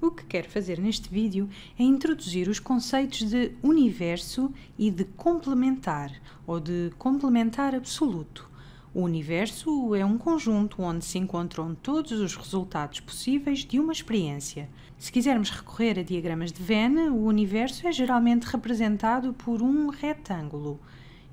O que quero fazer neste vídeo é introduzir os conceitos de universo e de complementar, ou de complementar absoluto. O universo é um conjunto onde se encontram todos os resultados possíveis de uma experiência. Se quisermos recorrer a diagramas de Venn, o universo é geralmente representado por um retângulo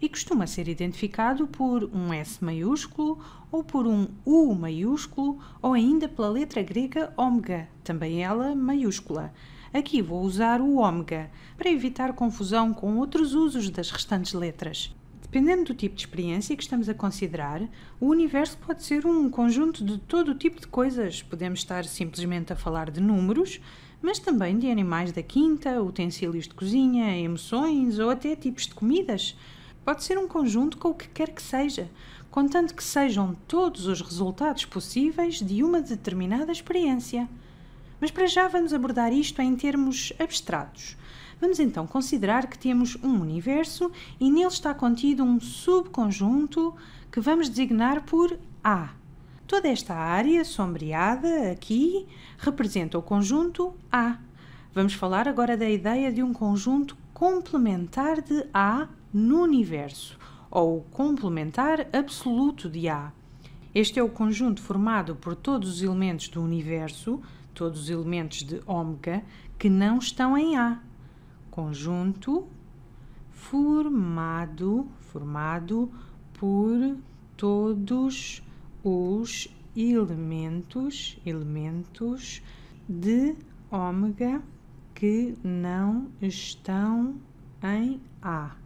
e costuma ser identificado por um S maiúsculo ou por um U maiúsculo ou ainda pela letra grega ômega, também ela maiúscula. Aqui vou usar o ômega para evitar confusão com outros usos das restantes letras. Dependendo do tipo de experiência que estamos a considerar, o universo pode ser um conjunto de todo o tipo de coisas. Podemos estar simplesmente a falar de números, mas também de animais da quinta, utensílios de cozinha, emoções ou até tipos de comidas. Pode ser um conjunto com o que quer que seja, contanto que sejam todos os resultados possíveis de uma determinada experiência. Mas para já vamos abordar isto em termos abstratos. Vamos então considerar que temos um universo e nele está contido um subconjunto que vamos designar por A. Toda esta área sombreada aqui representa o conjunto A. Vamos falar agora da ideia de um conjunto complementar de A no universo, ou complementar absoluto de A. Este é o conjunto formado por todos os elementos do universo, todos os elementos de ômega, que não estão em A. Conjunto formado, formado por todos os elementos, elementos de ômega que não estão em A.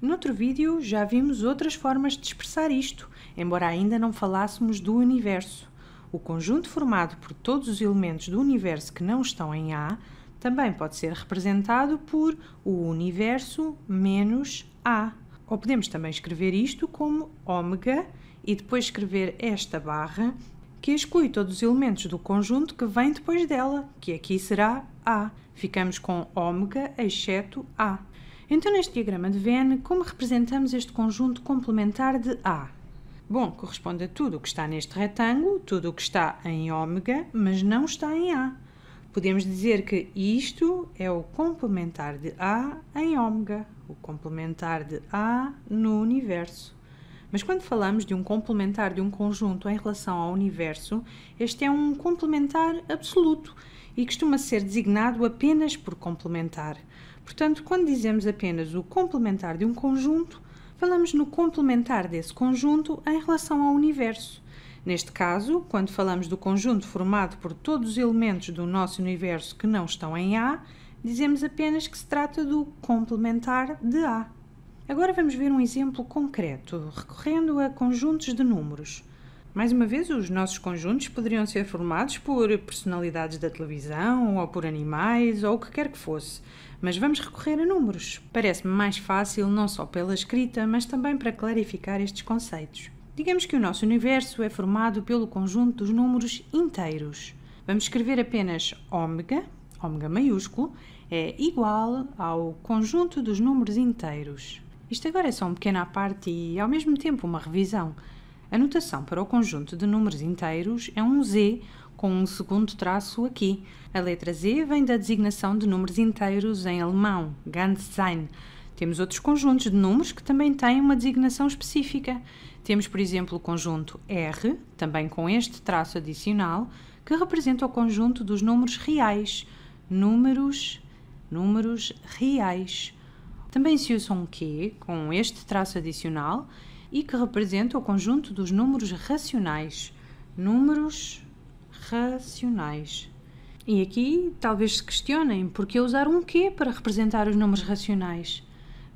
No outro vídeo já vimos outras formas de expressar isto, embora ainda não falássemos do universo. O conjunto formado por todos os elementos do universo que não estão em A também pode ser representado por o universo menos A. Ou podemos também escrever isto como ômega e depois escrever esta barra que exclui todos os elementos do conjunto que vem depois dela, que aqui será A. Ficamos com ômega exceto A. Então, neste diagrama de Venn, como representamos este conjunto complementar de A? Bom, corresponde a tudo o que está neste retângulo, tudo o que está em ômega, mas não está em A. Podemos dizer que isto é o complementar de A em ômega, o complementar de A no universo. Mas quando falamos de um complementar de um conjunto em relação ao universo, este é um complementar absoluto e costuma ser designado apenas por complementar. Portanto, quando dizemos apenas o complementar de um conjunto, falamos no complementar desse conjunto em relação ao universo. Neste caso, quando falamos do conjunto formado por todos os elementos do nosso universo que não estão em A, dizemos apenas que se trata do complementar de A. Agora vamos ver um exemplo concreto, recorrendo a conjuntos de números. Mais uma vez, os nossos conjuntos poderiam ser formados por personalidades da televisão, ou por animais, ou o que quer que fosse mas vamos recorrer a números. Parece-me mais fácil não só pela escrita, mas também para clarificar estes conceitos. Digamos que o nosso universo é formado pelo conjunto dos números inteiros. Vamos escrever apenas ômega, ômega maiúsculo, é igual ao conjunto dos números inteiros. Isto agora é só um pequeno à parte e, ao mesmo tempo, uma revisão. A notação para o conjunto de números inteiros é um Z com um segundo traço aqui. A letra Z vem da designação de números inteiros em alemão, Ganzzahl. Temos outros conjuntos de números que também têm uma designação específica. Temos, por exemplo, o conjunto R, também com este traço adicional, que representa o conjunto dos números reais. Números, números reais. Também se usa um Q com este traço adicional e que representa o conjunto dos números racionais. Números racionais. E aqui talvez se questionem por que usar um Q para representar os números racionais.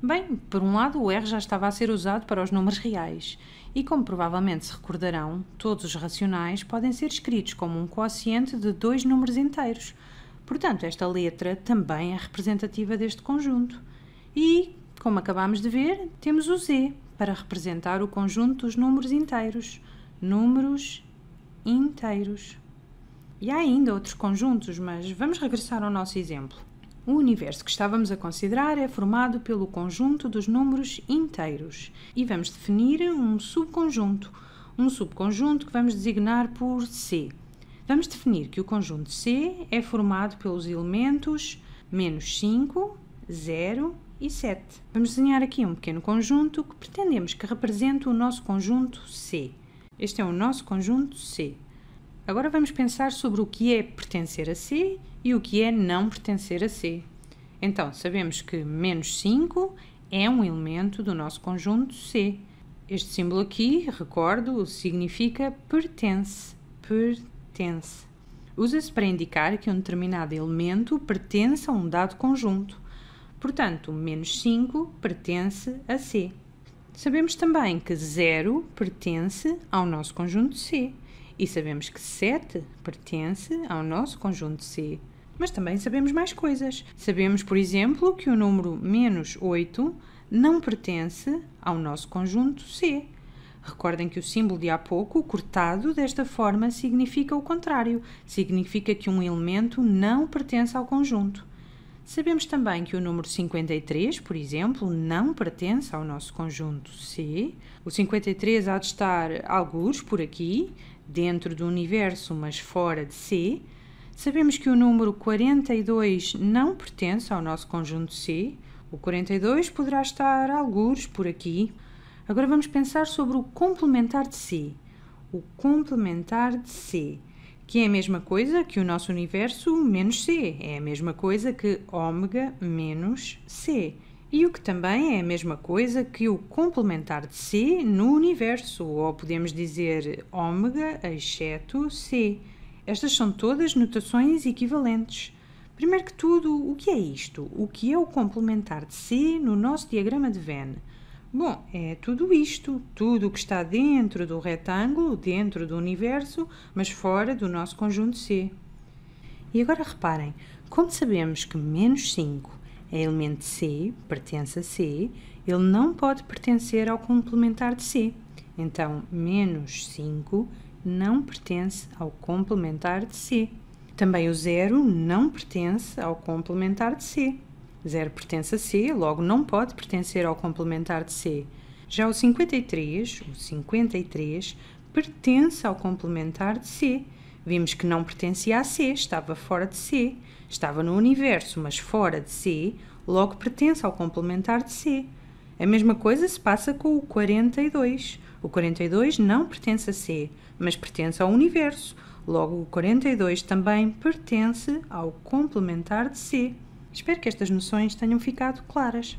Bem, por um lado, o R já estava a ser usado para os números reais, e como provavelmente se recordarão, todos os racionais podem ser escritos como um quociente de dois números inteiros. Portanto, esta letra também é representativa deste conjunto. E, como acabamos de ver, temos o Z para representar o conjunto dos números inteiros. Números inteiros. E há ainda outros conjuntos, mas vamos regressar ao nosso exemplo. O universo que estávamos a considerar é formado pelo conjunto dos números inteiros e vamos definir um subconjunto, um subconjunto que vamos designar por C. Vamos definir que o conjunto C é formado pelos elementos menos 5, 0 e 7. Vamos desenhar aqui um pequeno conjunto que pretendemos que represente o nosso conjunto C. Este é o nosso conjunto C. Agora vamos pensar sobre o que é pertencer a C e o que é não pertencer a C. Então, sabemos que menos 5 é um elemento do nosso conjunto C. Este símbolo aqui, recordo, significa pertence. Pertence. Usa-se para indicar que um determinado elemento pertence a um dado conjunto. Portanto, menos 5 pertence a C. Sabemos também que 0 pertence ao nosso conjunto C. E sabemos que 7 pertence ao nosso conjunto C. Mas também sabemos mais coisas. Sabemos, por exemplo, que o número menos 8 não pertence ao nosso conjunto C. Recordem que o símbolo de há pouco, cortado desta forma, significa o contrário, significa que um elemento não pertence ao conjunto. Sabemos também que o número 53, por exemplo, não pertence ao nosso conjunto C. O 53 há de estar alguns por aqui, dentro do universo, mas fora de C. Sabemos que o número 42 não pertence ao nosso conjunto C. O 42 poderá estar alguns por aqui. Agora vamos pensar sobre o complementar de C. O complementar de C, que é a mesma coisa que o nosso universo menos C, é a mesma coisa que ômega menos C. E o que também é a mesma coisa que o complementar de C no universo, ou podemos dizer ômega exceto C. Estas são todas notações equivalentes. Primeiro que tudo, o que é isto? O que é o complementar de C no nosso diagrama de Venn? Bom, é tudo isto, tudo o que está dentro do retângulo, dentro do universo, mas fora do nosso conjunto C. E agora reparem, como sabemos que menos 5 é elemento C, pertence a C, ele não pode pertencer ao complementar de C. Então, menos 5 não pertence ao complementar de C. Também o zero não pertence ao complementar de C. Zero pertence a C, logo não pode pertencer ao complementar de C. Já o 53, o 53, pertence ao complementar de C. Vimos que não pertencia a C, estava fora de C. Estava no universo, mas fora de C, logo pertence ao complementar de C. A mesma coisa se passa com o 42. O 42 não pertence a C, mas pertence ao universo. Logo, o 42 também pertence ao complementar de C. Espero que estas noções tenham ficado claras.